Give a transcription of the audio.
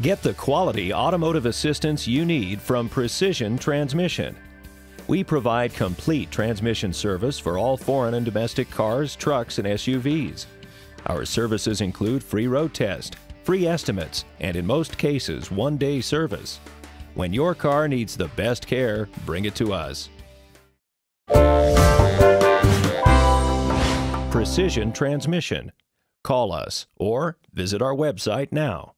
Get the quality automotive assistance you need from Precision Transmission. We provide complete transmission service for all foreign and domestic cars, trucks, and SUVs. Our services include free road test, free estimates, and in most cases, one day service. When your car needs the best care, bring it to us. Precision Transmission. Call us or visit our website now.